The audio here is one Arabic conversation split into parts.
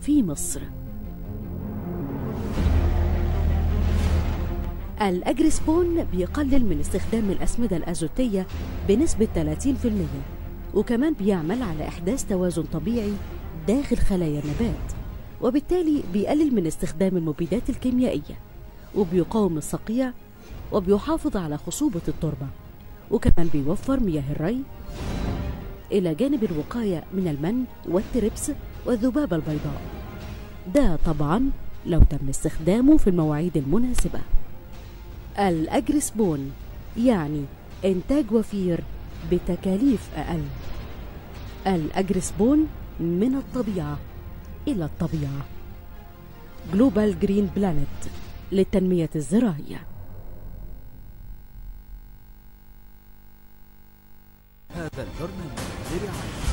في مصر. الأجريسبون بيقلل من استخدام الأسمدة الأزوتية بنسبة 30% وكمان بيعمل على إحداث توازن طبيعي داخل خلايا النبات وبالتالي بيقلل من استخدام المبيدات الكيميائية وبيقاوم الصقيع وبيحافظ على خصوبة التربة وكمان بيوفر مياه الري إلى جانب الوقاية من المن والتربس والذبابة البيضاء. ده طبعا لو تم استخدامه في المواعيد المناسبة. الأجريسبون يعني إنتاج وفير بتكاليف أقل. الأجريسبون من الطبيعة إلى الطبيعة. Global Green Planet للتنمية الزراعية. هذا البرنامج. برعاية وجهت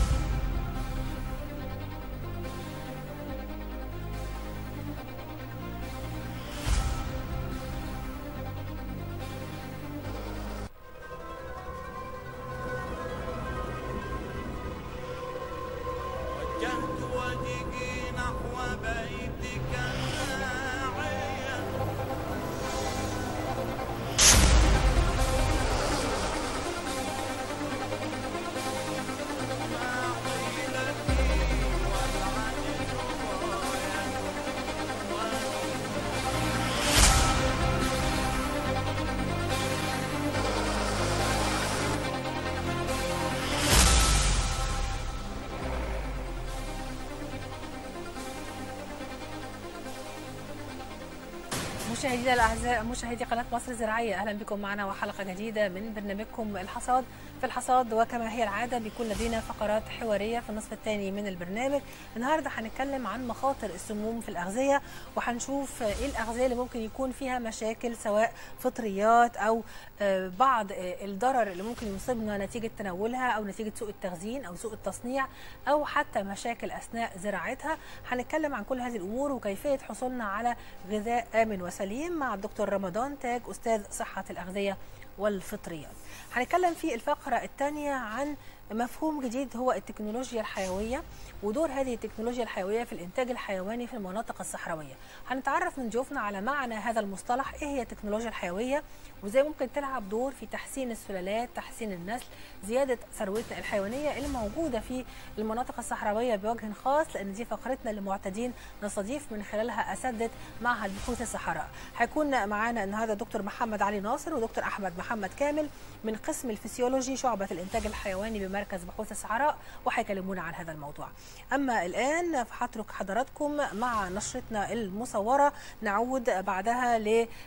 مشاهدينا الأعزاء مشاهدي قناة مصر الزراعيه أهلا بكم معنا وحلقة جديدة من برنامجكم الحصاد. في الحصاد وكما هي العادة بيكون لدينا فقرات حوارية في النصف الثاني من البرنامج. النهارده هنتكلم عن مخاطر السموم في الأغذية وهنشوف إيه الأغذية اللي ممكن يكون فيها مشاكل سواء فطريات أو آه، بعض آه، الضرر اللي ممكن يصيبنا نتيجة تناولها أو نتيجة سوء التخزين أو سوء التصنيع أو حتى مشاكل أثناء زراعتها. هنتكلم عن كل هذه الأمور وكيفية حصولنا على غذاء آمن وسليم مع الدكتور رمضان تاج أستاذ صحة الأغذية. والفطريات. هنتكلم في الفقرة الثانية عن مفهوم جديد هو التكنولوجيا الحيوية ودور هذه التكنولوجيا الحيوية في الإنتاج الحيواني في المناطق الصحراوية. هنتعرف من ضيوفنا على معنى هذا المصطلح إيه هي التكنولوجيا الحيوية؟ وإزاي ممكن تلعب دور في تحسين السلالات تحسين النسل زيادة ثروتنا الحيوانية اللي موجودة في المناطق الصحراوية بوجه خاص؟ لأن دي فقرتنا اللي معتادين نستضيف من خلالها اساتذه معهد بحوث الصحراء. هيكون معانا النهارده دكتور محمد علي ناصر ودكتور أحمد محمد كامل من قسم الفسيولوجي شعبة الإنتاج الحيواني بمركز بحوث الصحراء وهيكلمونا عن هذا الموضوع. أما الآن فهترك حضراتكم مع نشرتنا المصورة. نعود بعدها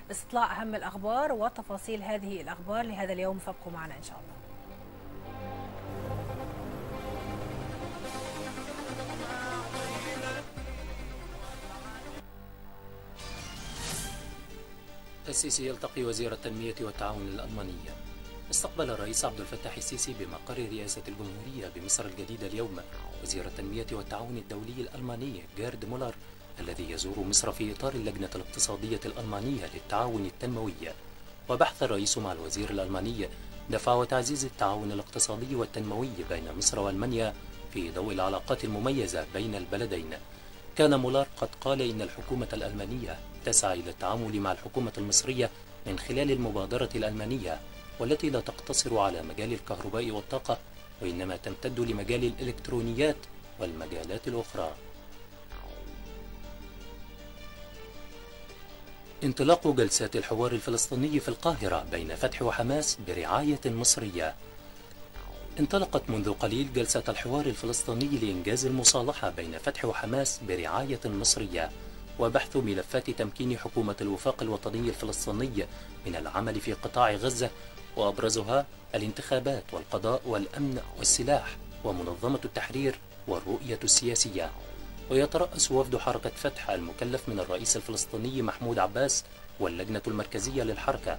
لاستطلاع أهم الأخبار وتفاصيل هذه الأخبار. لهذا اليوم فابقوا معنا إن شاء الله. السيسي يلتقي وزير التنمية والتعاون الألمانية. استقبل الرئيس عبد الفتاح السيسي بمقر رئاسة الجمهورية بمصر الجديدة اليوم وزير التنمية والتعاون الدولي الألماني جيرد مولر الذي يزور مصر في إطار اللجنة الاقتصادية الألمانية للتعاون التنموي. وبحث الرئيس مع الوزير الألماني دفع وتعزيز التعاون الاقتصادي والتنموي بين مصر وألمانيا في ضوء العلاقات المميزة بين البلدين. كان مولار قد قال إن الحكومة الألمانية تسعى إلى التعامل مع الحكومة المصرية من خلال المبادرة الألمانية والتي لا تقتصر على مجال الكهرباء والطاقة وإنما تمتد لمجال الإلكترونيات والمجالات الأخرى. انطلاق جلسات الحوار الفلسطيني في القاهرة بين فتح وحماس برعاية مصرية. انطلقت منذ قليل جلسة الحوار الفلسطيني لإنجاز المصالحة بين فتح وحماس برعاية مصرية وبحث ملفات تمكين حكومة الوفاق الوطني الفلسطيني من العمل في قطاع غزة وأبرزها الانتخابات والقضاء والأمن والسلاح ومنظمة التحرير والرؤية السياسية. ويترأس وفد حركة فتح المكلف من الرئيس الفلسطيني محمود عباس واللجنة المركزية للحركة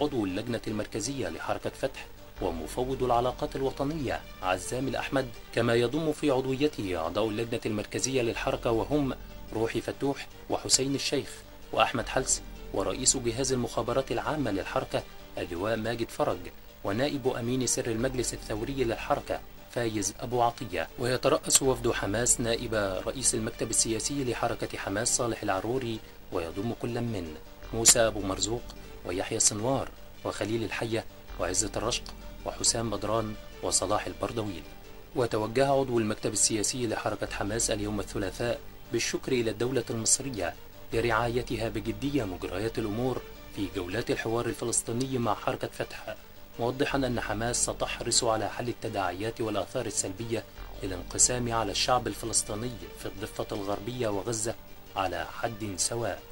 عضو اللجنة المركزية لحركة فتح ومفوض العلاقات الوطنية عزام الأحمد. كما يضم في عضويته أعضاء اللجنة المركزية للحركة وهم روحي فتوح وحسين الشيخ وأحمد حلس ورئيس جهاز المخابرات العامة للحركة اللواء ماجد فرج ونائب أمين سر المجلس الثوري للحركة فايز أبو عطية. ويترأس وفد حماس نائب رئيس المكتب السياسي لحركة حماس صالح العروري ويضم كل من موسى أبو مرزوق ويحيى السنوار وخليل الحية وعزة الرشق وحسام بدران وصلاح البردويل. وتوجه عضو المكتب السياسي لحركة حماس اليوم الثلاثاء بالشكر إلى الدولة المصرية لرعايتها بجدية مجريات الأمور في جولات الحوار الفلسطيني مع حركة فتح موضحا أن حماس ستحرص على حل التداعيات والآثار السلبية للانقسام على الشعب الفلسطيني في الضفة الغربية وغزة على حد سواء.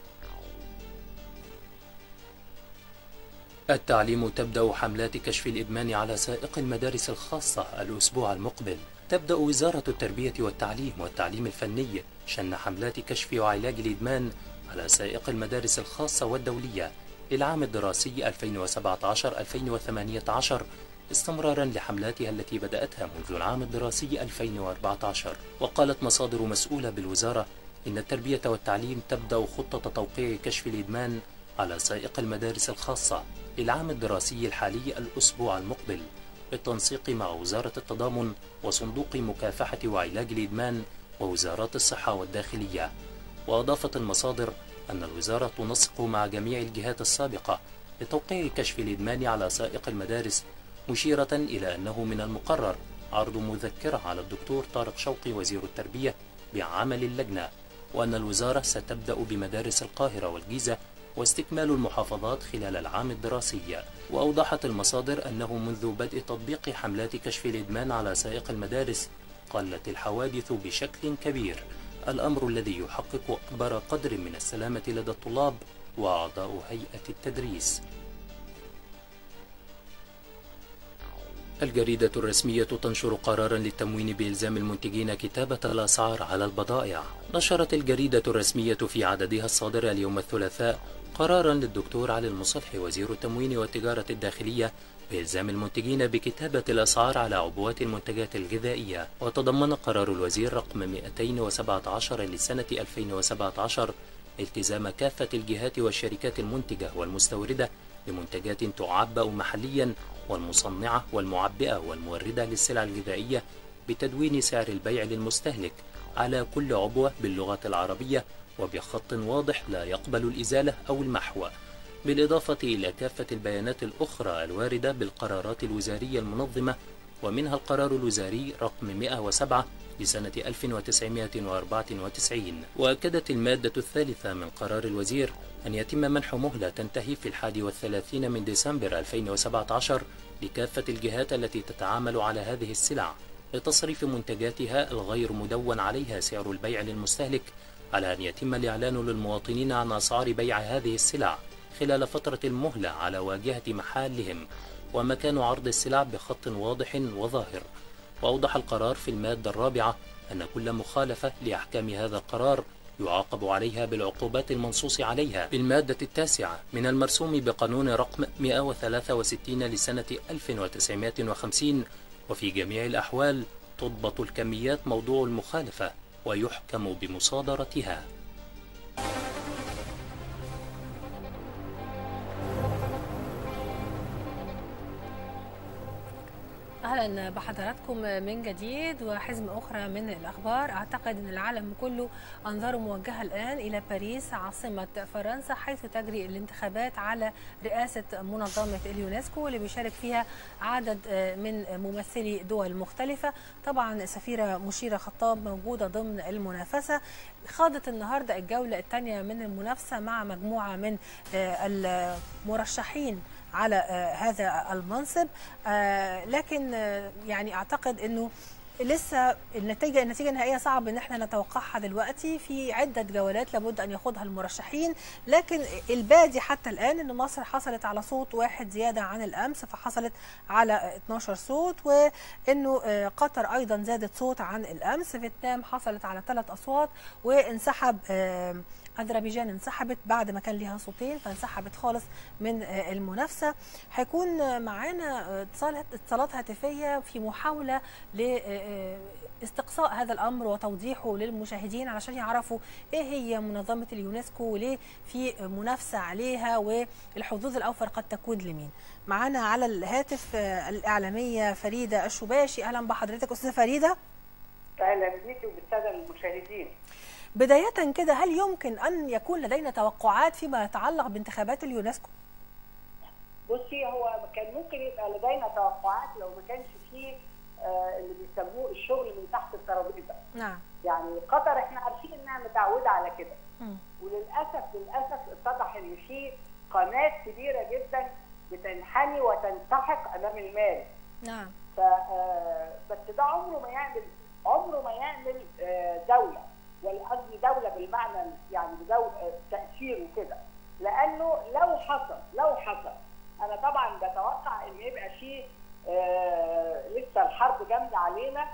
التعليم تبدأ حملات كشف الإدمان على سائق المدارس الخاصة الأسبوع المقبل. تبدأ وزارة التربية والتعليم والتعليم الفني شن حملات كشف وعلاج الإدمان على سائق المدارس الخاصة والدولية للعام الدراسي 2017-2018 استمرارا لحملاتها التي بدأتها منذ العام الدراسي 2014 وقالت مصادر مسؤولة بالوزارة إن التربية والتعليم تبدأ خطة توقيع كشف الإدمان على سائق المدارس الخاصة للعام الدراسي الحالي الأسبوع المقبل بالتنسيق مع وزارة التضامن وصندوق مكافحة وعلاج الإدمان ووزارات الصحة والداخلية. وأضافت المصادر أن الوزارة تنسق مع جميع الجهات السابقة لتوقيع كشف الإدمان على سائق المدارس مشيرة إلى أنه من المقرر. عرض مذكرة على الدكتور طارق شوقي وزير التربية بعمل اللجنة. وأن الوزارة ستبدأ بمدارس القاهرة والجيزة واستكمال المحافظات خلال العام الدراسي. وأوضحت المصادر أنه منذ بدء تطبيق حملات كشف الإدمان على سائق المدارس قلت الحوادث بشكل كبير. الأمر الذي يحقق أكبر قدر من السلامة لدى الطلاب وأعضاء هيئة التدريس. الجريدة الرسمية تنشر قرارا للتموين بإلزام المنتجين كتابة الأسعار على البضائع. نشرت الجريدة الرسمية في عددها الصادر اليوم الثلاثاء قرارا للدكتور علي المصلحي وزير التموين والتجارة الداخلية بإلزام المنتجين بكتابة الأسعار على عبوات المنتجات الغذائية وتضمن قرار الوزير رقم 217 لسنة 2017 التزام كافة الجهات والشركات المنتجة والمستوردة لمنتجات تعبأ محليا والمصنعة والمعبئة والموردة للسلع الغذائية بتدوين سعر البيع للمستهلك على كل عبوة باللغة العربية وبخط واضح لا يقبل الإزالة أو المحو. بالإضافة إلى كافة البيانات الأخرى الواردة بالقرارات الوزارية المنظمة ومنها القرار الوزاري رقم 107 لسنة 1994 وأكدت المادة الثالثة من قرار الوزير أن يتم منح مهلة تنتهي في الحادي والثلاثين من ديسمبر 2017 لكافة الجهات التي تتعامل على هذه السلع لتصريف منتجاتها الغير مدون عليها سعر البيع للمستهلك على أن يتم الإعلان للمواطنين عن أسعار بيع هذه السلع. خلال فترة المهلة على واجهة محلهم ومكان عرض السلع بخط واضح وظاهر. وأوضح القرار في المادة الرابعة أن كل مخالفة لأحكام هذا القرار يعاقب عليها بالعقوبات المنصوص عليها. بالمادة التاسعة من المرسوم بقانون رقم 163 لسنة 1950 وفي جميع الأحوال تضبط الكميات موضوع المخالفة ويحكم بمصادرتها. أهلا بحضراتكم من جديد وحزمه أخرى من الأخبار. أعتقد إن العالم كله انظاره موجهة الآن إلى باريس عاصمة فرنسا حيث تجري الانتخابات على رئاسة منظمة اليونسكو واللي بيشارك فيها عدد من ممثلي دول مختلفة. طبعا سفيرة مشيرة خطاب موجودة ضمن المنافسة. خاضت النهارده الجولة الثانية من المنافسة مع مجموعة من المرشحين على هذا المنصب. لكن يعني أعتقد إنه لسه النتيجة النتيجة النهائية صعب إن إحنا نتوقعها دلوقتي. في عدة جولات لابد أن يخوضها المرشحين. لكن البادي حتى الآن ان مصر حصلت على صوت واحد زيادة عن الأمس فحصلت على 12 صوت وإنه قطر أيضا زادت صوت عن الأمس. فيتنام حصلت على ثلاث أصوات وانسحب أذربيجان انسحبت بعد ما كان ليها صوتين فانسحبت خالص من المنافسة. هيكون معانا اتصالات اتصالات هاتفية في محاولة آه، استقصاء هذا الأمر وتوضيحه للمشاهدين علشان يعرفوا إيه هي منظمة اليونسكو وليه في منافسة عليها والحظوظ الأوفر قد تكون لمين. معانا على الهاتف آه، الإعلامية فريدة الشباشي. أهلا بحضرتك أستاذة فريدة. أهلا بيكي وبالسادة المشاهدين. بداية كده هل يمكن أن يكون لدينا توقعات فيما يتعلق بانتخابات اليونسكو؟ بصي هو كان ممكن يبقى لدينا توقعات لو ما كانش فيه آه، اللي بيسموه الشغل من تحت الترابيزة. نعم. يعني قطر إحنا عارفين إنها متعودة على كده. وللأسف للأسف اتضح إن في قناة كبيرة جدا بتنحني وتنسحق أمام المال. نعم. ف آه، بس ده عمره ما يعمل عمره ما يعمل آه، دولة. ولا قصدي دولة بالمعنى يعني بدو آه، تأثير وكده لأنه لو حصل لو حصل أنا طبعا بتوقع إن يبقى فيه آه، لسه الحرب جامدة علينا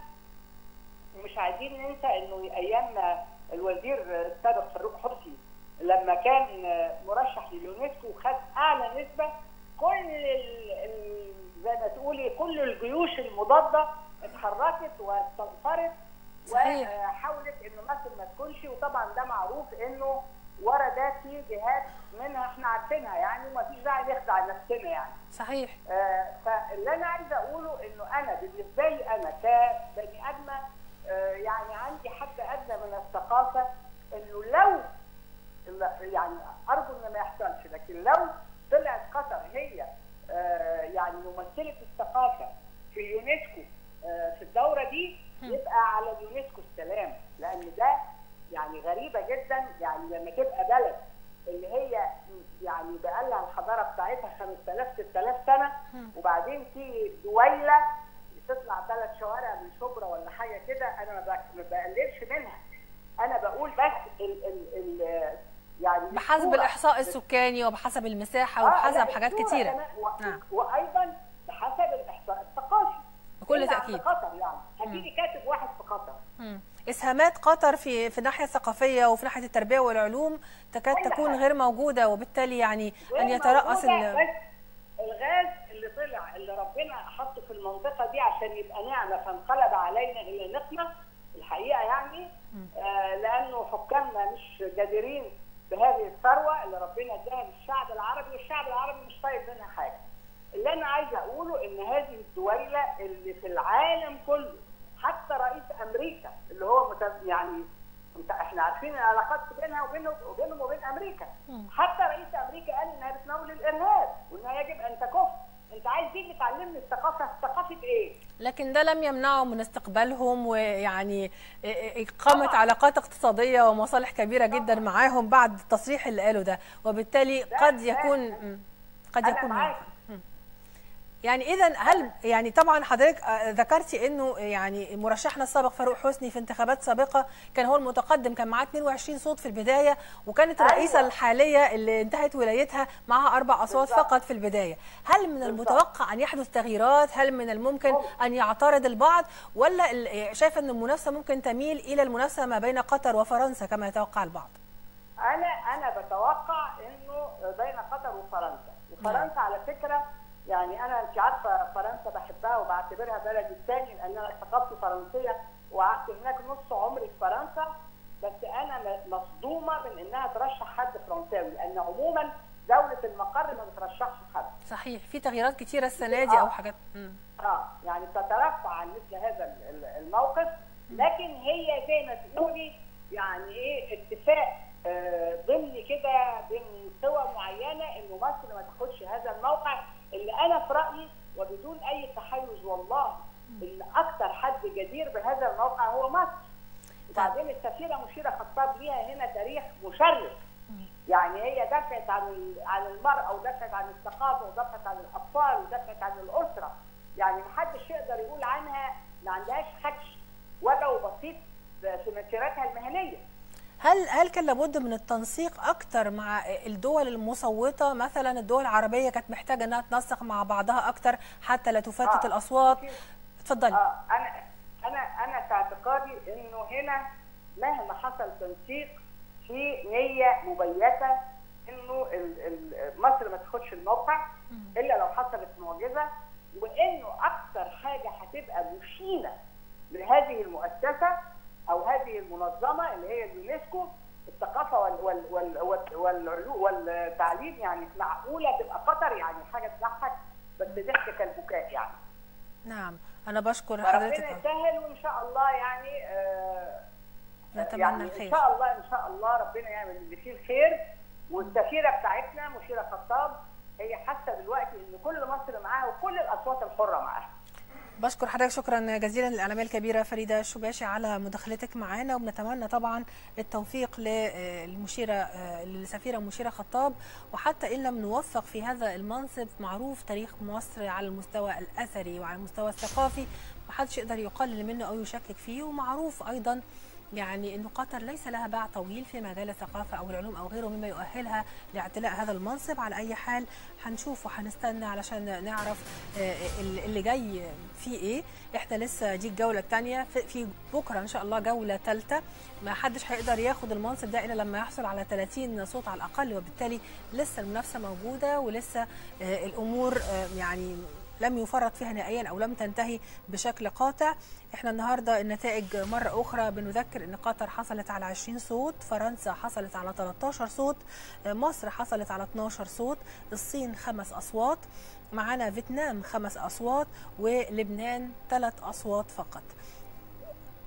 ومش عايزين ننسى إنه أيام الوزير السابق فاروق حسني لما كان مرشح لليونسكو وخد أعلى نسبة كل زي ما تقولي كل الجيوش المضادة اتحركت واستنفرت. وحاولت انه مصر ما تكونش وطبعا ده معروف إنه ورا ده في جهات منها إحنا عارفينها يعني وما فيش داعي نخدع نفسنا يعني. صحيح. آه، فاللي أنا عايزة أقوله إنه أنا بالنسبة لي أنا كبني آدمة آه، يعني عندي حد أدنى من الثقافة إنه لو يعني أرجو ان ما يحصلش لكن لو طلعت قطر هي آه، يعني ممثلة الثقافة في اليونسكو آه، في الدورة دي يبقى على اليونسكو السلام لأن ده يعني غريبة جدا يعني لما تبقى بلد اللي هي يعني بقى لها الحضارة بتاعتها 5000 6000 سنة وبعدين في دويلة تطلع ثلاث شوارع من شبرا ولا حاجة كده أنا ما بق- ما بقللش منها أنا بقول بس ال ال ال يعني بحسب الإحصاء السكاني وبحسب المساحة آه، وبحسب حاجات كتيرة. نعم. وأيضا بكل تأكيد. قطر يعني هتيجي كاتب واحد في قطر مم. إسهامات قطر في في الناحية الثقافية وفي ناحية التربية والعلوم تكاد تكون. غير موجودة وبالتالي يعني أن يترأس الغاز اللي طلع اللي ربنا حطه في المنطقة دي عشان يبقى نعمة فانقلب علينا إلى نقمة الحقيقة يعني آه لأنه حكامنا مش جديرين بهذه الثروة اللي ربنا اداها للشعب العربي والشعب العربي مش طايق منها حاجة. اللي أنا عايزه أقوله إن هذه الدويله اللي في العالم كله حتى رئيس أمريكا اللي هو يعني أنت إحنا عارفين العلاقات بينها وبينه وبينهم وبين أمريكا حتى رئيس أمريكا قال إنها بتناول الإرهاب وإنها يجب أن تكف أنت عايز تيجي تعلمني الثقافة ثقافة إيه؟ لكن ده لم يمنعه من استقبالهم ويعني إقامة طبعاً. علاقات اقتصادية ومصالح كبيرة جدا معاهم بعد التصريح اللي قاله ده وبالتالي ده- قد ده- يكون مم. قد أنا يكون معاك. يعني إذا هل يعني طبعا حضرتك آه، ذكرتي إنه يعني مرشحنا السابق فاروق حسني في انتخابات سابقة كان هو المتقدم كان معاه 22 صوت في البداية وكانت أيوة. الرئيسة الحالية اللي انتهت ولايتها معها أربع أصوات بالظبط. فقط في البداية. هل من المتوقع أن يحدث تغييرات؟ هل من الممكن ممكن. أن يعترض البعض؟ ولا شايفه إن المنافسة ممكن تميل إلى المنافسة ما بين قطر وفرنسا كما يتوقع البعض؟ أنا أنا بتوقع إنه بين قطر وفرنسا. وفرنسا على فكرة يعني أنا انت عارفة فرنسا بحبها وبعتبرها بلدي الثاني لأن أنا ثقافتي فرنسية وقعدت هناك نص عمري في فرنسا بس أنا مصدومة من إنها ترشح حد فرنساوي لأن عموما دولة المقر ما بترشحش حد صحيح في تغييرات كتيرة السنة دي أو آه. حاجات مم. آه يعني تترفع عن مثل هذا ال- ال- الموقف لكن هي زي ما تقولي يعني إيه اتفاق ضمني كده بين قوى معينة إنه مصر ما تاخدش هذا الموقع اللي أنا في رأيي وبدون أي تحيز والله إن أكثر حد جدير بهذا الموقع هو مصر. وبعدين السفيرة مشيرة خطاب ليها هنا تاريخ مشرف. يعني هي دافعت عن عن المرأة ودافعت عن الثقافة ودافعت عن الأطفال ودافعت عن الأسرة. يعني محدش يقدر يقول عنها ما عندهاش خدش ولو بسيط في مسيرتها المهنية. هل هل كان لابد من التنسيق أكتر مع الدول المصوتة؟ مثلا الدول العربية كانت محتاجة إنها تنسق مع بعضها أكتر حتى لا تفتت آه. الأصوات. اتفضلي. آه أنا أنا أنا في اعتقادي إنه هنا مهما حصل تنسيق في نية مبيتة إنه مصر ما تاخدش الموقع إلا لو حصلت معجزة وإنه أكثر حاجة هتبقى مشينة لهذه المؤسسة أو هذه المنظمة اللي هي اليونسكو الثقافة وال وال وال وال والعلو والتعليم يعني معقولة تبقى قطر يعني حاجة تضحك بس ضحك كالبكاء يعني. نعم. أنا بشكر حضرتك. يسهل وإن شاء الله يعني آه نتمنى يعني الخير. ان شاء الله إن شاء الله ربنا يعمل اللي فيه الخير. والسفيرة بتاعتنا مشيرة خطاب هي حاسة دلوقتي إن كل مصر معاها وكل الأصوات الحرة معاها. بشكر حضرتك شكرا جزيلا للإعلامية الكبيرة فريدة الشباشي على مداخلتك معانا وبنتمنى طبعا التوفيق للمشيرة للسفيرة مشيرة خطاب وحتى إن لم نوفق في هذا المنصب معروف تاريخ مصر على المستوى الأثري وعلى المستوى الثقافي محدش يقدر يقلل منه أو يشكك فيه ومعروف أيضا يعني انه قطر ليس لها باع طويل في مجال الثقافه أو العلوم أو غيره مما يؤهلها لاعتلاء هذا المنصب. على أي حال هنشوف وهنستنى علشان نعرف آه، اللي جاي فيه إيه. إحنا لسه دي الجوله الثانية في بكرة إن شاء الله جولة ثالثه ما حدش هيقدر ياخد المنصب ده إلا لما يحصل على 30 صوت على الأقل وبالتالي لسه المنافسة موجودة ولسه آه، الأمور آه، يعني لم يفرط فيها نهائيا أو لم تنتهي بشكل قاطع. إحنا النهارده النتائج مرة أخرى بنذكر إن قطر حصلت على 20 صوت فرنسا حصلت على 13 صوت مصر حصلت على 12 صوت الصين خمس أصوات معانا فيتنام خمس أصوات ولبنان ثلاث أصوات فقط.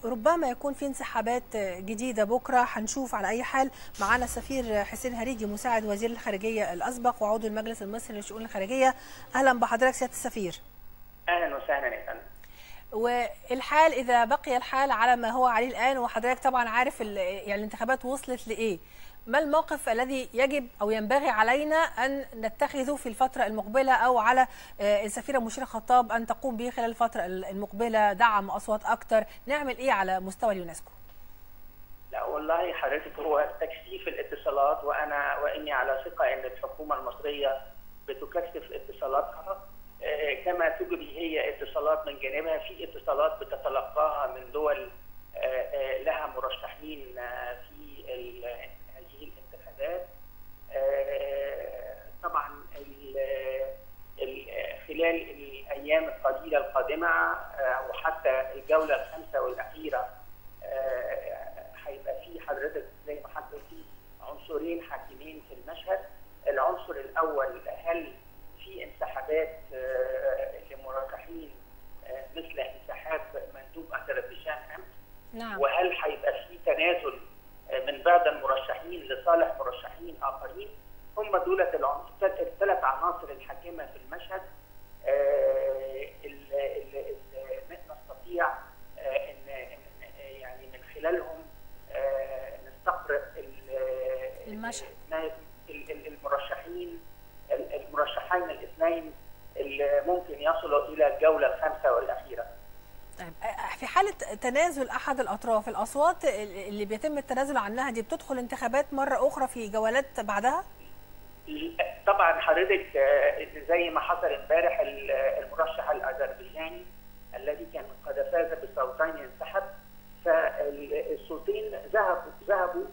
ربما يكون في انسحابات جديدة بكرة. هنشوف على أي حال. معانا السفير حسين هريجي مساعد وزير الخارجية الأسبق وعضو المجلس المصري للشؤون الخارجية. أهلا بحضرتك سيادة السفير. أهلا وسهلا يا فندم. والحال إذا بقي الحال على ما هو عليه الآن وحضرتك طبعا عارف يعني الانتخابات وصلت لإيه. ما الموقف الذي يجب أو ينبغي علينا أن نتخذه في الفترة المقبلة أو على السفيرة مشيره خطاب أن تقوم به خلال الفترة المقبلة؟ دعم أصوات أكثر نعمل إيه على مستوى اليونسكو؟ لا والله حضرتك هو تكثيف الاتصالات وأنا وإني على ثقة إن الحكومة المصرية بتكثف اتصالاتها كما تجري هي اتصالات من جانبها. في اتصالات بتتلقاها من دول لها مرشحين في هذه الانتخابات طبعا خلال الأيام القليلة القادمة وحتى الجولة الخامسة والأخيرة هيبقى في حضرتك زي ما حضرتك قلتي عنصرين حاكمين في المشهد. العنصر الأول هل في انسحابات لمرشحين مثل انسحاب مندوب اذربيجان أمس؟ نعم. وهل هيبقى في تنازل من بعض المرشحين لصالح مرشحين آخرين هم دولة الثلاث عناصر الحاكمة في المشهد اللي نستطيع ان يعني من خلالهم نستقرئ المشهد المرشحين المرشحين الاثنين اللي ممكن يصلوا إلى الجولة الخامسة والأخيرة. في حالة تنازل أحد الأطراف الأصوات اللي بيتم التنازل عنها دي بتدخل انتخابات مرة أخرى في جولات بعدها؟ طبعا حضرتك زي ما حصل امبارح المرشح الأذربيجاني الذي كان قد فاز بصوتين انسحب فالصوتين ذهبوا ذهبوا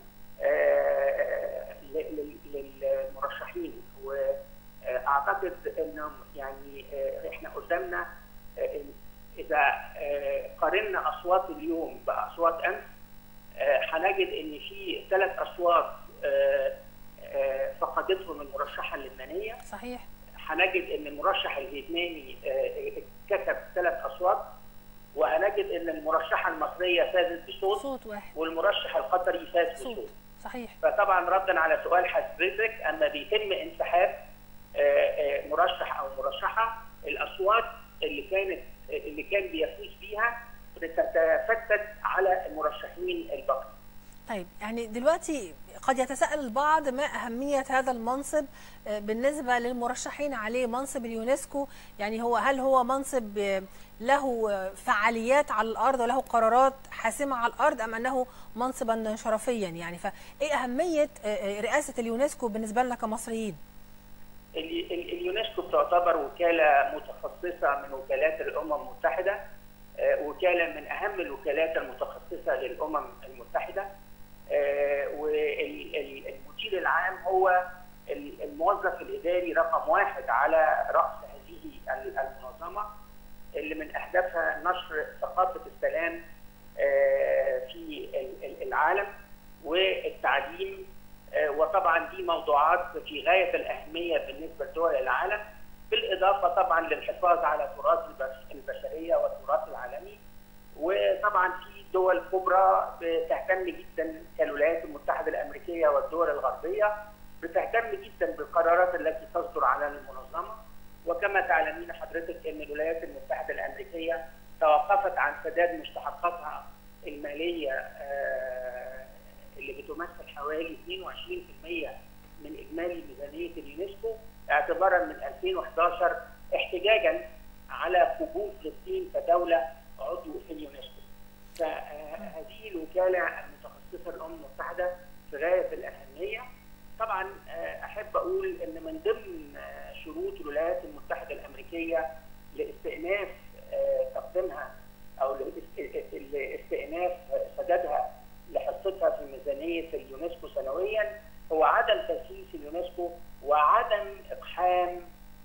للمرشحين وأعتقد انه يعني إحنا قدامنا إذا قارنا أصوات اليوم بأصوات أمس هنجد إن في ثلاث أصوات فقدتهم المرشحه اللبنانية. صحيح. هنجد إن المرشح الفيتنامي كسب ثلاث أصوات وهنجد إن المرشحة المصرية فازت بصوت صوت واحد. والمرشح القطري فاز صوت. بصوت صحيح. فطبعا ردا على سؤال حضرتك أما بيتم انسحاب مرشح أو مرشحة الأصوات اللي كانت اللي كان بيفوز بيها بتتفتت على المرشحين الباقي. طيب يعني دلوقتي قد يتساءل البعض ما أهمية هذا المنصب بالنسبة للمرشحين عليه منصب اليونسكو يعني هو هل هو منصب له فعاليات على الأرض وله قرارات حاسمة على الأرض أم أنه منصبا شرفيا يعني فإيه أهمية رئاسة اليونسكو بالنسبة لنا كمصريين؟ اليونسكو بتعتبر وكالة متخصصة من وكالات الأمم المتحدة وكالة من أهم الوكالات المتخصصة للأمم المتحدة والمدير العام هو الموظف الإداري رقم واحد على رأس هذه المنظمة اللي من أهدافها نشر ثقافة السلام آه، في ال- ال- العالم والتعليم آه، وطبعا دي موضوعات في غاية الأهمية بالنسبة لدول العالم بالإضافة طبعا للحفاظ على تراث البش- البشرية والتراث العالمي. وطبعا في دول كبرى بتهتم جدا كالولايات المتحدة الأمريكية والدول الغربية بتهتم جدا بالقرارات التي تصدر على المنظمة. وكما تعلمين حضرتك إن الولايات المتحدة الأمريكية توقفت عن سداد مستحقاتها المالية آه، اللي بتمثل حوالي 22% من إجمالي ميزانية اليونسكو اعتبارا من 2011 احتجاجا على قبول فلسطين كدولة عضو في اليونسكو. فهذه الوكالة المتخصصة للامم المتحدة في غاية الأهمية. طبعا آه، أحب أقول إن من ضمن آه، شروط الولايات المتحدة الأمريكية لاستئناف آه، تقديمها أو لاست- لاستئناف سدادها لحصتها في ميزانية اليونسكو سنويا هو عدم تسييس اليونسكو وعدم اقحام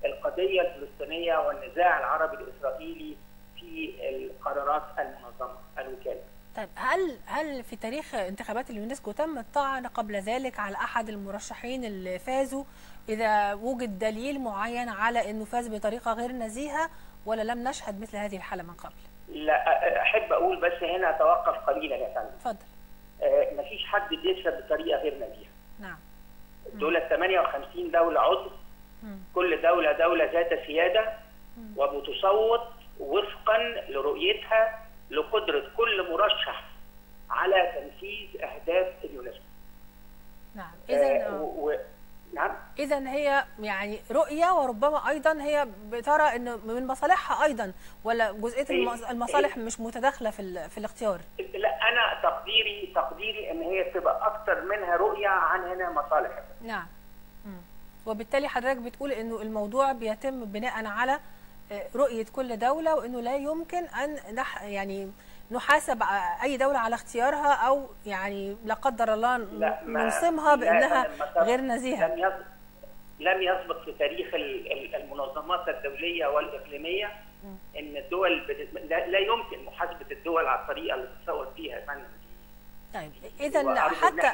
القضية الفلسطينية والنزاع العربي الإسرائيلي في القرارات المنظمة الوكالة. طيب هل هل في تاريخ انتخابات اليونسكو تم الطعن قبل ذلك على أحد المرشحين اللي فازوا إذا وجد دليل معين على إنه فاز بطريقة غير نزيهة ولا لم نشهد مثل هذه الحالة من قبل؟ لا أحب أقول بس هنا أتوقف قليلا يا فندم. اتفضل آه، مفيش حد بيكسب بطريقة غير نزيهه. نعم دول 58 دولة عضو. كل دولة دولة ذات سيادة وبتصوت وفقا لرؤيتها لقدرة كل مرشح على تنفيذ أهداف اليونسكو. نعم آه، اذا و... نعم اذا هي يعني رؤية وربما أيضا هي بترى إنه من مصالحها أيضا ولا جزئية إيه، المص- المصالح مش متداخلة في في الاختيار لا أنا تقديري تقديري إن هي تبقى أكتر منها رؤية عن هنا مصالح. نعم. وبالتالي حضرتك بتقول إنه الموضوع بيتم بناء على آه، رؤية كل دولة وإنه لا يمكن أن نح يعني نحاسب أي دولة على اختيارها أو يعني لا قدر الله لا، بأنها غير نزيهة لم يسبق لم يسبق في تاريخ ال- ال- المنظمات الدولية والإقليمية إن الدول. لا, يمكن محاسبة الدول على الطريقة اللي بتصوت فيها يا فندم طيب اذا حتى.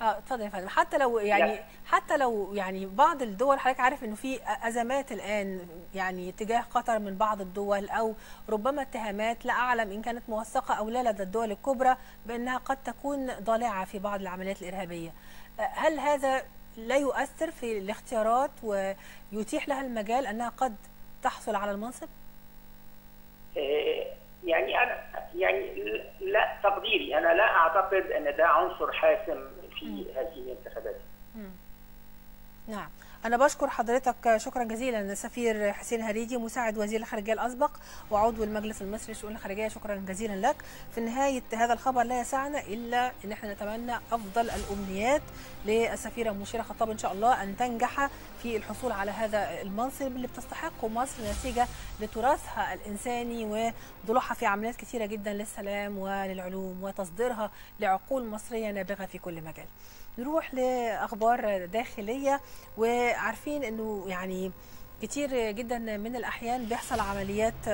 آه اتفضل يا فندم حتى لو يعني لا. حتى لو يعني بعض الدول حضرتك عارف إنه في أزمات الآن يعني تجاه قطر من بعض الدول أو ربما اتهامات لا أعلم إن كانت موثقة أو لا لدى الدول الكبرى بأنها قد تكون ضالعة في بعض العمليات الإرهابية. هل هذا لا يؤثر في الاختيارات ويتيح لها المجال أنها قد تحصل على المنصب؟ آه، يعني أنا يعني لا تقديري. أنا لا أعتقد أن ده عنصر حاسم في هذه الانتخابات نعم. أنا بشكر حضرتك شكرا جزيلا السفير حسين هريدي مساعد وزير الخارجية الأسبق وعضو المجلس المصري للشؤون الخارجية شكرا جزيلا لك. في نهاية هذا الخبر لا يسعنا إلا أن إحنا نتمنى أفضل الأمنيات للسفيرة مشيرة خطاب إن شاء الله أن تنجح في الحصول على هذا المنصب اللي بتستحقه مصر نتيجة لتراثها الإنساني وضلوعها في عمليات كثيرة جدا للسلام وللعلوم وتصديرها لعقول مصرية نابغة في كل مجال. نروح لأخبار داخلية وعارفين إنه يعني كتير جدا من الأحيان بيحصل عمليات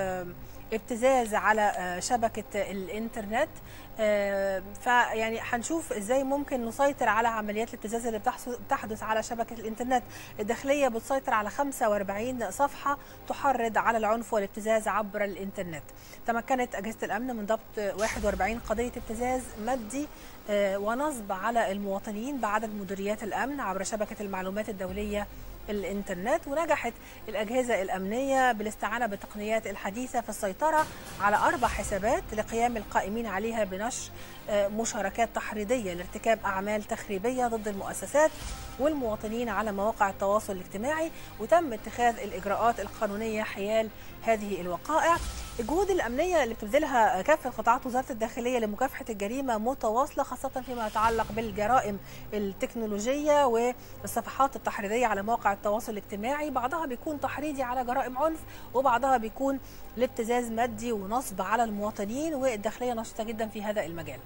ابتزاز على آه، شبكة الإنترنت. فيعني هنشوف إزاي ممكن نسيطر على عمليات الابتزاز اللي بتحدث على شبكة الإنترنت الداخلية بتسيطر على 45 صفحة تحرض على العنف والابتزاز عبر الإنترنت. تمكنت أجهزة الأمن من ضبط 41 قضية ابتزاز مادي آه، ونصب على المواطنين بعدد مديريات الأمن عبر شبكة المعلومات الدولية الإنترنت ونجحت الأجهزة الأمنية بالاستعانة بالتقنيات الحديثة في السيطرة على أربع حسابات لقيام القائمين عليها بنشر آه، مشاركات تحريضية لارتكاب أعمال تخريبية ضد المؤسسات والمواطنين على مواقع التواصل الاجتماعي وتم اتخاذ الإجراءات القانونية حيال هذه الوقائع. الجهود الأمنية اللي بتبذلها كافة قطاعات وزارة الداخلية لمكافحة الجريمة متواصلة خاصة فيما يتعلق بالجرائم التكنولوجية والصفحات التحريضيه على مواقع التواصل الاجتماعي. بعضها بيكون تحريضي على جرائم عنف وبعضها بيكون لابتزاز مادي ونصب على المواطنين. والداخلية نشطة جدا في هذا المجال.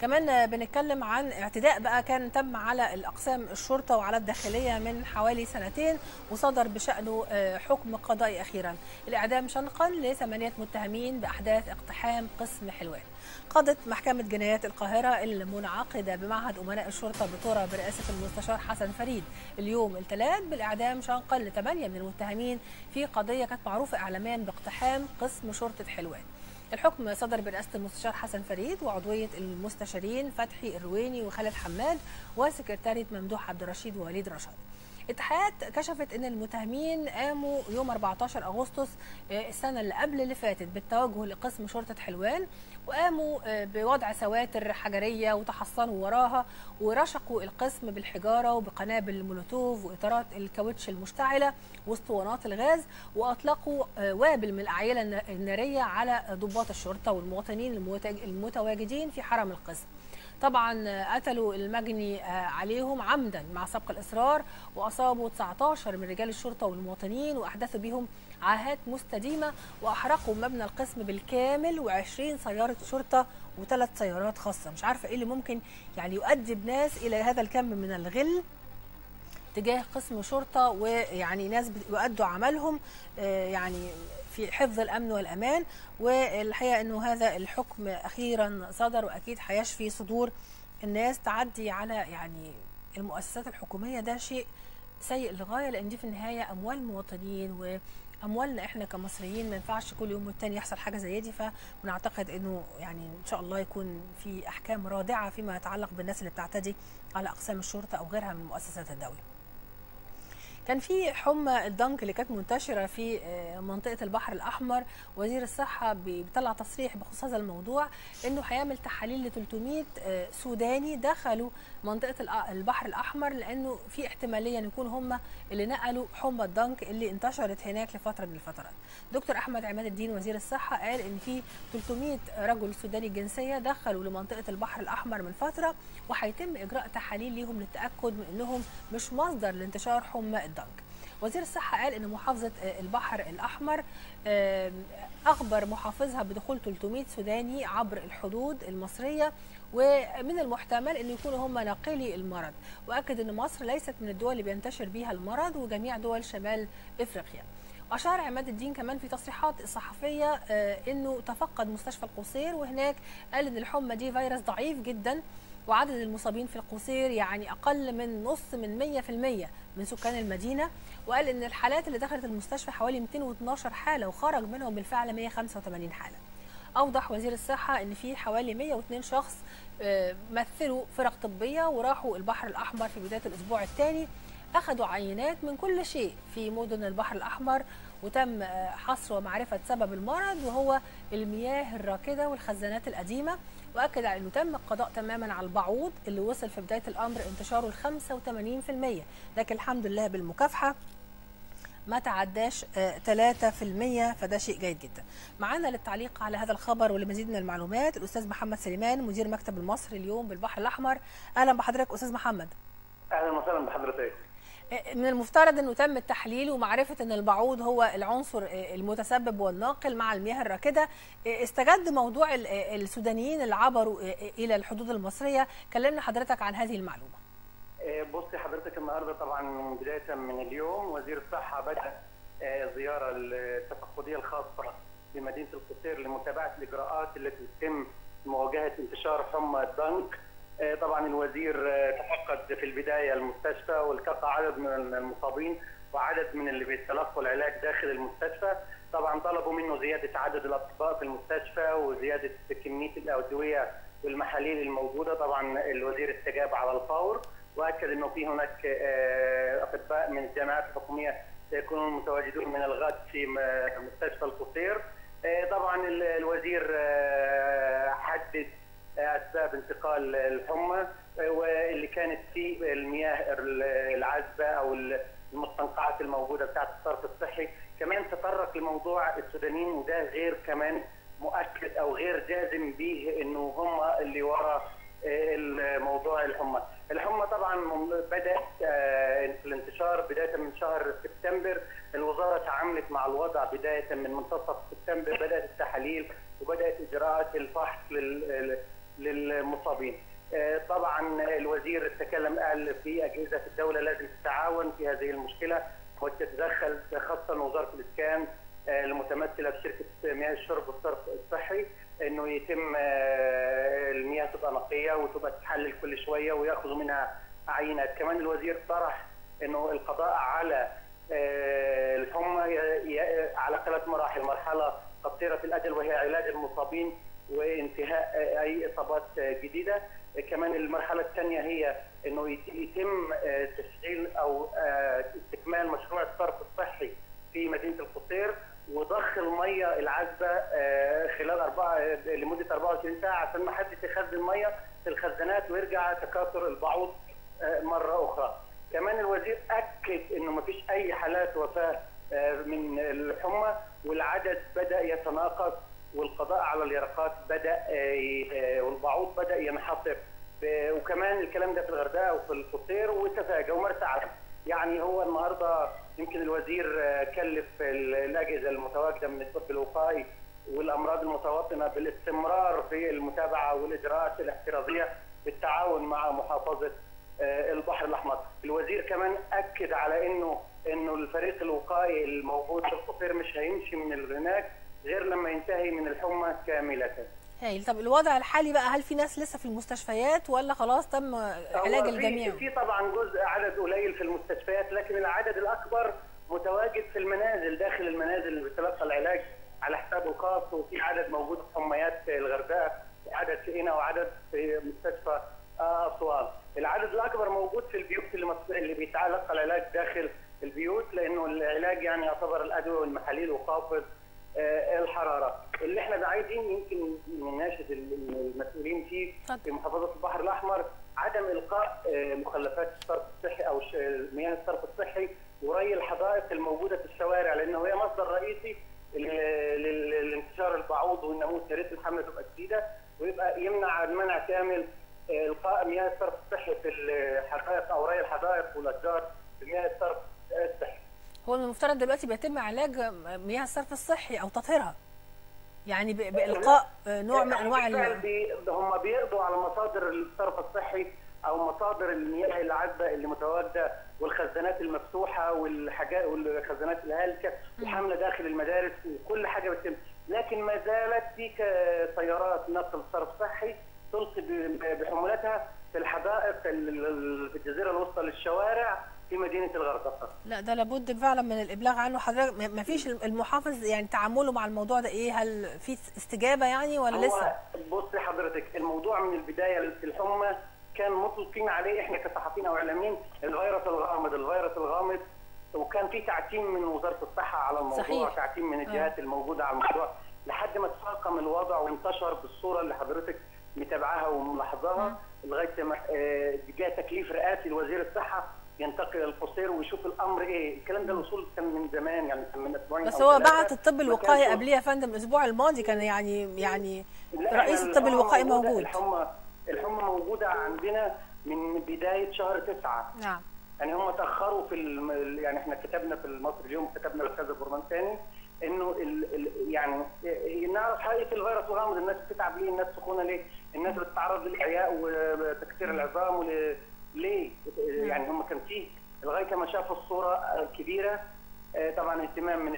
كمان بنتكلم عن اعتداء بقى كان تم على الأقسام الشرطة وعلى الداخلية من حوالي سنتين وصدر بشأنه آه، حكم قضائي أخيرا. الإعدام شنقا لثمانية متهمين بأحداث اقتحام قسم حلوان. قضت محكمة جنايات القاهرة المنعقدة بمعهد أمناء الشرطة بطورة برئاسة المستشار حسن فريد. اليوم الثلاث بالإعدام شنقا لثمانية من المتهمين في قضية كانت معروفة إعلاميا باقتحام قسم شرطة حلوان. الحكم صدر برئاسة المستشار حسن فريد وعضوية المستشارين فتحي الرويني وخالد حماد وسكرتارية ممدوح عبد الرشيد ووليد رشاد. اتحاد كشفت إن المتهمين قاموا يوم 14 أغسطس آه، السنة اللي قبل اللي فاتت بالتوجه لقسم شرطة حلوان وقاموا آه، بوضع سواتر حجرية وتحصنوا وراها ورشقوا القسم بالحجارة وبقنابل المولوتوف وإطارات الكاوتش المشتعلة واسطوانات الغاز وأطلقوا آه، وابل من الاعيله الن- النارية على ضباط الشرطة والمواطنين المتواجدين في حرم القسم. طبعا قتلوا المجني عليهم عمدا مع سبق الإصرار وأصابوا 19 من رجال الشرطة والمواطنين واحدثوا بهم عاهات مستديمة وأحرقوا مبنى القسم بالكامل و20 سيارة شرطة وثلاث سيارات خاصة. مش عارفة إيه اللي ممكن يعني يؤدي بناس إلى هذا الكم من الغل تجاه قسم شرطة ويعني ناس بيؤدوا عملهم آه، يعني في حفظ الأمن والأمان والحقيقة إنه هذا الحكم أخيرا صدر وأكيد هيشفي صدور الناس تعدي على يعني المؤسسات الحكومية ده شيء سيء للغاية لأن دي في النهاية أموال مواطنين وأموالنا إحنا كمصريين ما ينفعش كل يوم والتاني يحصل حاجة زي دي فبنعتقد إنه يعني إن شاء الله يكون في أحكام رادعة فيما يتعلق بالناس اللي بتعتدي على أقسام الشرطة أو غيرها من مؤسسات الدولة. كان في حمى الضنك اللي كانت منتشرة في آه، منطقة البحر الأحمر وزير الصحة بيطلع تصريح بخصوص هذا الموضوع إنه هيعمل تحاليل ل 300 آه، سوداني دخلوا منطقة البحر الأحمر لأنه في احتمالية إن يكونوا هم اللي نقلوا حمى الضنك اللي انتشرت هناك لفترة من الفترات. دكتور أحمد عماد الدين وزير الصحة قال إن في 300 رجل سوداني الجنسيه دخلوا لمنطقة البحر الأحمر من فترة وهيتم إجراء تحاليل ليهم للتأكد من إنهم مش مصدر لانتشار حمى الضنك. وزير الصحة قال أن محافظة آه، البحر الأحمر أخبر محافظها بدخول 300 سوداني عبر الحدود المصرية ومن المحتمل أن يكونوا هم ناقلي المرض. وأكد أن مصر ليست من الدول اللي بينتشر بيها المرض وجميع دول شمال إفريقيا. أشار عماد الدين كمان في تصريحات صحفية آه، أنه تفقد مستشفى القصير وهناك قال أن الحمى دي فيروس ضعيف جدا. وعدد المصابين في القصير يعني أقل من نص من 100% من سكان المدينة وقال إن الحالات اللي دخلت المستشفى حوالي 212 حالة وخرج منهم بالفعل 185 حالة. أوضح وزير الصحة إن في حوالي 102 شخص آه، مثلوا فرق طبية وراحوا البحر الأحمر في بداية الأسبوع الثاني أخذوا عينات من كل شيء في مدن البحر الأحمر وتم آه، حصر ومعرفة سبب المرض وهو المياه الراكدة والخزانات القديمة. وأكد على إنه تم القضاء تماما على البعوض اللي وصل في بداية الأمر انتشاره ل 85% لكن الحمد لله بالمكافحة ما تعداش آه، 3% فده شيء جيد جدا. معانا للتعليق على هذا الخبر ولمزيد من المعلومات الأستاذ محمد سليمان مدير مكتب المصري اليوم بالبحر الأحمر. أهلا بحضرتك أستاذ محمد. أهلا وسهلا بحضرتك آه، من المفترض إنه تم التحليل ومعرفة إن البعوض هو العنصر آه، المتسبب والناقل مع المياه الراكدة آه، استجد موضوع آه، السودانيين اللي عبروا إلى الحدود المصرية. كلمنا حضرتك عن هذه المعلومة. بصي حضرتك النهارده طبعا بداية من اليوم وزير الصحة بدأ زيارة التفقدية الخاصة بمدينة القصير لمتابعة الإجراءات التي تتم مواجهة انتشار حمى الضنك طبعا الوزير آه، تفقد في البداية المستشفى والتقى عدد من المصابين وعدد من اللي بيتلقوا العلاج داخل المستشفى. طبعا طلبوا منه زيادة عدد الأطباء في المستشفى وزيادة كمية الأدوية والمحاليل الموجودة. طبعا الوزير استجاب على الفور وأكد إنه في هناك آه، أطباء من الجامعات الحكومية سيكونون متواجدون من الغد في مستشفى القصير. آه، طبعا ال- الوزير آه، حدد آه، أسباب انتقال الحمى آه، واللي كانت في المياه ال- العذبة أو ال- المستنقعات الموجودة بتاعت الصرف الصحي. كمان تطرق لموضوع السودانيين وده غير كمان مؤكد أو غير جازم به إنه هم اللي وراء الموضوع الحمى. الحمى طبعا بدأت آه، الانتشار بداية من شهر سبتمبر. الوزارة تعاملت مع الوضع بداية من منتصف سبتمبر بدأت التحاليل وبدأت إجراءات الفحص لل- للمصابين. آه، طبعا الوزير تكلم قال في أجهزة في الدولة لازم تتعاون في هذه المشكلة. وتتدخل خاصه وزارة الإسكان آه، المتمثلة في شركة مياه الشرب والصرف الصحي إنه يتم آه، المياه تبقى نقية وتبقى تتحلل كل شوية وياخذوا منها عينات، كمان الوزير طرح إنه القضاء على الحمى على ثلاث مراحل، مرحلة قصيرة الأجل وهي علاج المصابين. وانتهاء أي إصابات جديدة، كمان المرحلة الثانية هي إنه يت- يتم آه، تشغيل أو آه، استكمال مشروع الصرف الصحي في مدينة القصير وضخ المية العذبة آه، خلال أربعة آه، لمدة 24 ساعة عشان ما حدش يخزن ميه في الخزانات ويرجع تكاثر البعوض مرة أخرى. كمان الوزير أكد إنه ما فيش أي حالات وفاة من الحمى والعدد بدأ يتناقص والقضاء على اليرقات بدأ آه، آه، والبعوض بدأ ينحصر. وكمان الكلام ده في الغردقة وفي القصير وتفاجئ ومرسى علم. يعني هو النهارده يمكن الوزير آه، كلف ال- الأجهزة المتواجدة من الطب الوقائي والأمراض المتوطنة بالاستمرار في المتابعة والإجراءات الاحترازية بالتعاون مع محافظة البحر الأحمر، الوزير كمان أكد على إنه إنه الفريق الوقائي الموجود في القصير مش هيمشي من هناك. غير لما ينتهي من الحمى كاملة. هايل طب الوضع الحالي بقى هل في ناس لسه في المستشفيات ولا خلاص تم علاج الجميع في, طبعا جزء عدد قليل في المستشفيات لكن العدد الأكبر متواجد في المنازل داخل المنازل اللي بتلقى العلاج على حسابه الخاص وفي عدد موجود في حميات الغردقة وعدد في قنا وعدد في مستشفى آه، أسوان. العدد الأكبر موجود في البيوت اللي اللي بيتلقى العلاج داخل البيوت لأنه العلاج يعني يعتبر الأدوية والمحاليل آه، الحرارة. اللي إحنا عايزين يمكن نناشد ال- المسؤولين فيه. في محافظة البحر الأحمر عدم إلقاء آه، مخلفات الصرف الصحي أو مياه الصرف الصحي وري الحدائق الموجودة في الشوارع لأنه هي مصدر رئيسي لل- لل- لانتشار البعوض والناموس يا ريت الحملة تبقى جديدة ويبقى يمنع منع كامل آه، إلقاء مياه الصرف الصحي في الحدائق أو ري الحدائق والأشجار بمياه الصرف الصحي. هو من المفترض دلوقتي بيتم علاج مياه الصرف الصحي أو تطهيرها. يعني بإلقاء نوع من أنواع بالفعل ال- هم بيقضوا على مصادر الصرف الصحي أو مصادر المياه العذبة اللي متواجدة والخزانات المفتوحة والحاجات والخزانات الهالكة وحاملة داخل المدارس وكل حاجة بتتم. لكن ما زالت في سيارات نقل صرف صحي تلقي بحمولتها في الحدائق ال- ال- في الجزيرة الوسطى للشوارع. في مدينة الغردقه. لا ده لابد فعلا من الإبلاغ عنه. حضرتك ما فيش المحافظ يعني تعامله مع الموضوع ده إيه؟ هل في استجابة يعني ولا لسه؟ بصي حضرتك الموضوع من البداية في الحمى كان مطلقين عليه إحنا كصحفيين أو إعلاميين الفيروس الغامض. الفيروس الغامض وكان في تعتيم من وزارة الصحة على الموضوع صحيح. تعتيم من الجهات الموجودة على الموضوع لحد ما تفاقم الوضع وانتشر بالصورة اللي حضرتك متابعاها وملاحظاها لغاية ما آه، جاء تكليف رئاسي لوزير الصحة ينتقل القصير ويشوف الأمر إيه. الكلام ده الوصول كان من زمان يعني كان من أسبوعين بس هو. بعت الطب الوقائي قبليه يا فندم الأسبوع الماضي كان يعني يعني رئيس الطب الوقائي موجود. الحمى الحمى موجودة عندنا من بداية شهر تسعة. نعم. يعني هم تأخروا في الم... يعني إحنا كتبنا في المصري اليوم كتبنا لكذا برمان ثاني إنه ال... ال... يعني نعرف حقيقة الفيروس الغامض الناس بتتعب ليه الناس سخونة ليه الناس بتتعرض للاعياء وتكسير العظام ول... ليه؟ يعني هم كان فيه لغاية ما شافوا الصورة الكبيرة آه، طبعا اهتمام من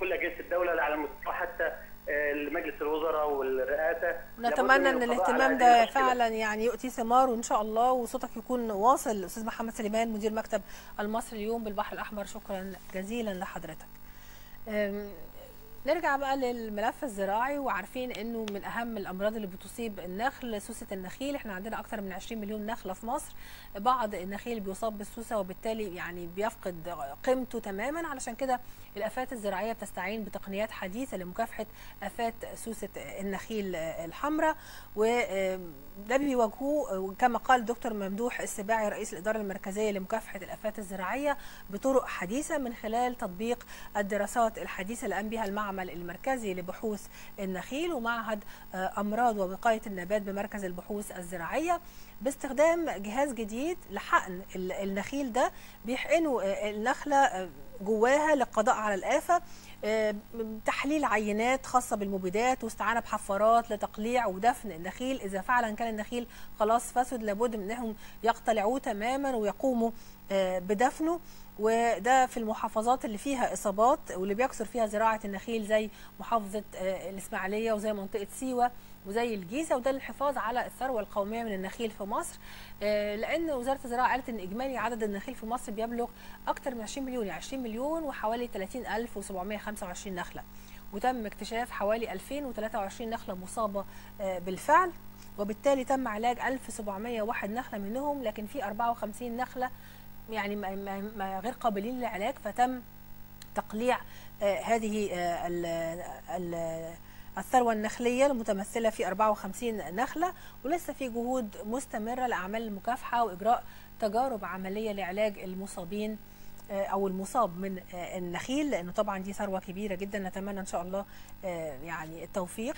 كل أجهزة الدولة على المستوى حتى آه، مجلس الوزراء والرئاسة. نتمنى إن الاهتمام ده. فعلا يعني يؤتي ثماره ان شاء الله وصوتك يكون واصل. أستاذ محمد سليمان مدير مكتب المصري اليوم بالبحر الأحمر. شكرا جزيلا لحضرتك. نرجع بقى للملف الزراعي وعارفين إنه من أهم الأمراض اللي بتصيب النخل سوسة النخيل. إحنا عندنا أكثر من 20 مليون نخلة في مصر. بعض النخيل بيصاب بالسوسة وبالتالي يعني بيفقد قيمته تماما. علشان كده الآفات الزراعية بتستعين بتقنيات حديثة لمكافحة آفات سوسة النخيل الحمراء. وده بيواجهوه. كما قال الدكتور ممدوح السباعي رئيس الإدارة المركزية لمكافحة الآفات الزراعية بطرق حديثة من خلال تطبيق الدراسات الحديثة اللي قام بها المعمل المركزي لبحوث النخيل ومعهد أمراض ووقاية النبات بمركز البحوث الزراعية. باستخدام جهاز جديد لحقن ال- النخيل ده بيحقنوا آه، النخلة آه، جواها للقضاء على الآفة آه، تحليل عينات خاصة بالمبيدات واستعانة بحفارات لتقليع ودفن النخيل. إذا فعلا كان النخيل خلاص فسد لابد من أنهم يقتلعوه تماما ويقوموا آه، بدفنه. وده في المحافظات اللي فيها إصابات واللي بيكثر فيها زراعة النخيل زي محافظة آه، الإسماعيلية وزي منطقة سيوة وزي الجيزة وده للحفاظ على الثروة القومية من النخيل في مصر. آه، لأن وزارة الزراعة قالت إن إجمالي عدد النخيل في مصر بيبلغ أكثر من 20 مليون يعني 20 مليون وحوالي 30725 نخلة. وتم اكتشاف حوالي 2023 نخلة مصابة آه، بالفعل وبالتالي تم علاج 1701 نخلة منهم لكن في 54 نخلة يعني غير قابلين للعلاج فتم تقليع آه، هذه آه، ال- ال- الثروة النخلية المتمثلة في 54 نخلة ولسه في جهود مستمرة لأعمال المكافحة وإجراء تجارب عملية لعلاج المصابين آه، أو المصاب من النخيل لأنه طبعا دي ثروة كبيرة جدا. نتمنى إن شاء الله يعني التوفيق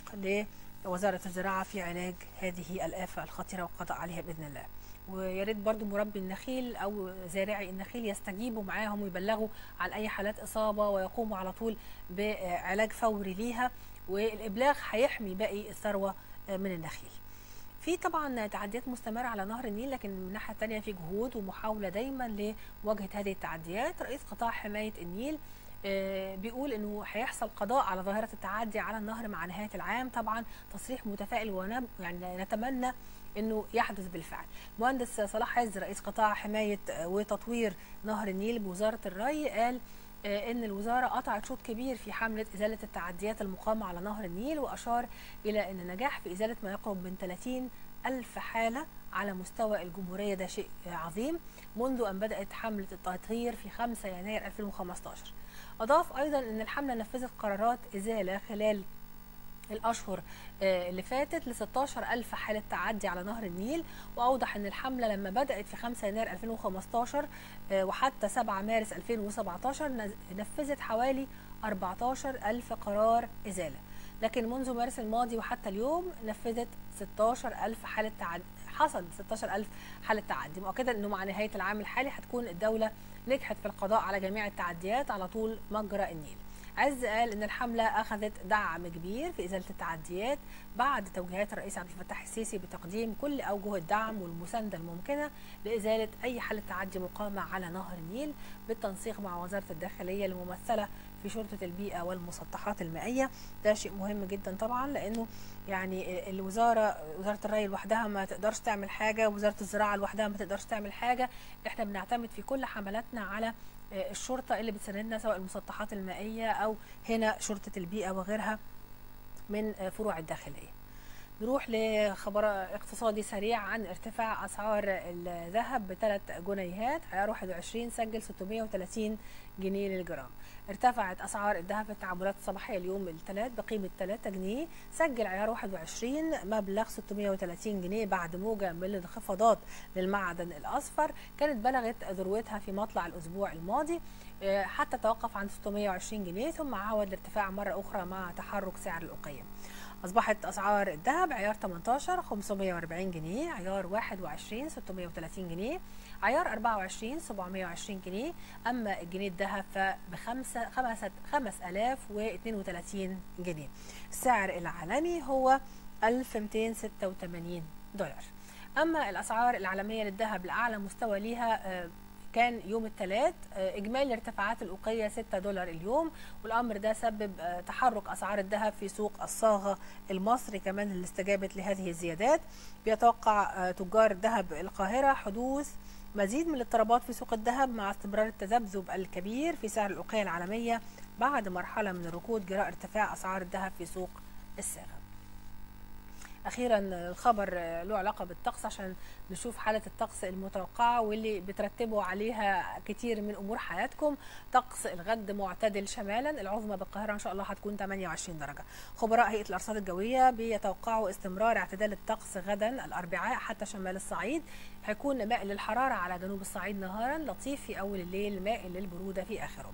لوزارة الزراعة في علاج هذه الآفة الخطيرة والقضاء عليها بإذن الله. ويا ريت برضو مربي النخيل أو زارعي النخيل يستجيبوا معاهم ويبلغوا عن أي حالات إصابة ويقوموا على طول بعلاج فوري ليها والإبلاغ هيحمي باقي الثروة من النخيل. في طبعا تعديات مستمرة على نهر النيل لكن من الناحية الثانية في جهود ومحاولة دايما لمواجهة هذه التعديات، رئيس قطاع حماية النيل آه، بيقول إنه هيحصل قضاء على ظاهرة التعدي على النهر مع نهاية العام طبعا تصريح متفائل ونب يعني نتمنى إنه يحدث بالفعل. مهندس صلاح عز رئيس قطاع حماية آه، وتطوير نهر النيل بوزارة الري قال آه، إن الوزارة قطعت شوط كبير في حملة إزالة التعديات المقامة على نهر النيل وأشار إلى إن النجاح في إزالة ما يقرب من 30 ألف حالة على مستوى الجمهورية ده شيء آه، عظيم منذ أن بدأت حملة التطهير في 5 يناير 2015 أضاف أيضا أن الحملة نفذت قرارات إزالة خلال الأشهر آه، اللي فاتت ل 16 ألف حالة تعدي على نهر النيل وأوضح أن الحملة لما بدأت في 5 يناير 2015 آه، وحتى 7 مارس 2017 نز- نفذت حوالي 14 ألف قرار إزالة. لكن منذ مارس الماضي وحتى اليوم نفذت 16 ألف حالة تعدي حصل 16 ألف حالة تعدي. مؤكدا أنه مع نهاية العام الحالي هتكون الدولة نجحت في القضاء على جميع التعديات على طول مجرى النيل. عز قال إن الحملة أخذت دعم كبير في إزالة التعديات بعد توجيهات الرئيس عبد الفتاح السيسي بتقديم كل أوجه الدعم والمساندة الممكنة لإزالة أي حاله تعدي مقامه على نهر النيل بالتنسيق مع وزارة الداخلية الممثلة في شرطة البيئة والمسطحات المائية. ده شيء مهم جدا طبعا لأنه يعني الوزارة وزارة الري لوحدها ما تقدرش تعمل حاجة وزارة الزراعة لوحدها ما تقدرش تعمل حاجة. إحنا بنعتمد في كل حملاتنا على آه، الشرطة اللي بتساندنا سواء المسطحات المائية أو هنا شرطة البيئة وغيرها من آه، فروع الداخلية. نروح لخبر اقتصادي سريع عن ارتفاع أسعار الذهب بثلاث جنيهات عيار 21 سجل 630 جنيه للجرام. ارتفعت أسعار الذهب في التعاملات الصباحية اليوم الثلاث بقيمة 3 جنيه سجل عيار 21 مبلغ 630 جنيه بعد موجه من الانخفاضات للمعدن الأصفر كانت بلغت ذروتها في مطلع الأسبوع الماضي آه، حتى توقف عند 620 جنيه ثم عاود الارتفاع مرة أخرى مع تحرك سعر الأقيم. أصبحت أسعار الذهب عيار 18 540 جنيه عيار 21 630 جنيه عيار 24 720 جنيه. أما الجنيه الذهب فبخمسة خمسة 5032 جنيه. السعر العالمي هو 1286 دولار. أما الأسعار العالمية للذهب لأعلى مستوى ليها آه، كان يوم الثلاث آه، إجمالي ارتفاعات الأوقية 6 دولار اليوم والأمر ده سبب آه، تحرك أسعار الذهب في سوق الصاغة المصري كمان اللي استجابت لهذه الزيادات. بيتوقع آه، تجار الذهب القاهرة حدوث مزيد من الاضطرابات في سوق الذهب مع استمرار التذبذب الكبير في سعر الأوقية العالمية بعد مرحلة من الركود جراء ارتفاع أسعار الذهب في سوق الصاغة. أخيرا الخبر له علاقة بالطقس عشان نشوف حالة الطقس المتوقعة واللي بترتبوا عليها كتير من أمور حياتكم. طقس الغد معتدل شمالا العظمى بالقاهرة إن شاء الله هتكون 28 درجة. خبراء هيئة الأرصاد الجوية بيتوقعوا استمرار اعتدال الطقس غدا الأربعاء حتى شمال الصعيد. هيكون مائل للحرارة على جنوب الصعيد نهارا لطيف في أول الليل مائل للبرودة في آخره.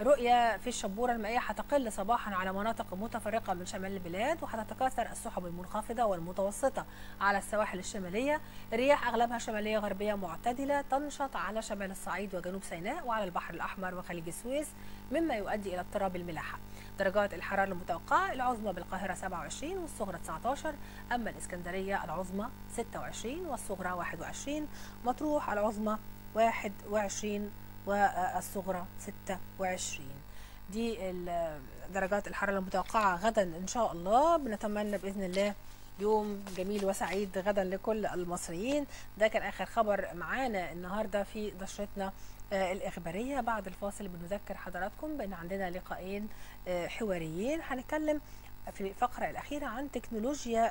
الرؤية في الشبورة المائية هتقل صباحا على مناطق متفرقة من شمال البلاد وهتتكاثر السحب المنخفضة والمتوسطة. على السواحل الشمالية رياح أغلبها شمالية غربية معتدلة تنشط على شمال الصعيد وجنوب سيناء وعلى البحر الأحمر وخليج السويس مما يؤدي إلى اضطراب الملاحة. درجات الحرارة المتوقعة العظمى بالقاهرة 27 والصغرى 19 أما الإسكندرية العظمى 26 والصغرى 21 مطروح العظمى 21 والصغرى 26 دي درجات الحرارة المتوقعة غدا إن شاء الله. بنتمنى بإذن الله يوم جميل وسعيد غدا لكل المصريين. ده كان آخر خبر معانا النهاردة في نشرتنا آه، الإخبارية. بعد الفاصل بنذكر حضراتكم بأن عندنا لقاءين آه، حواريين. هنتكلم في الفقرة الأخيرة عن تكنولوجيا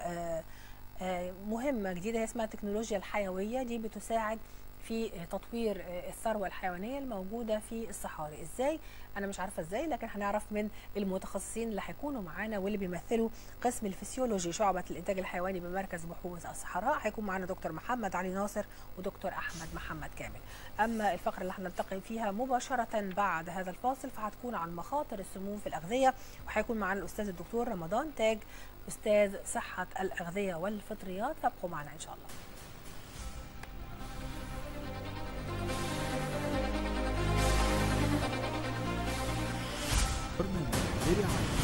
آه، مهمة جديدة هي اسمها التكنولوجيا الحيوية. دي بتساعد في تطوير الثروة الحيوانية الموجودة في الصحاري. إزاي؟ أنا مش عارفة إزاي لكن هنعرف من المتخصصين اللي هيكونوا معانا واللي بيمثلوا قسم الفسيولوجي شعبة الإنتاج الحيواني بمركز بحوث الصحراء. هيكون معانا دكتور محمد علي ناصر ودكتور أحمد محمد كامل. أما الفقرة اللي هنلتقي فيها مباشرة بعد هذا الفاصل فهتكون عن مخاطر السموم في الأغذية وهيكون معانا الأستاذ الدكتور رمضان تاج أستاذ صحة الأغذية والفطريات. فابقوا معنا إن شاء الله. برنامج برعاية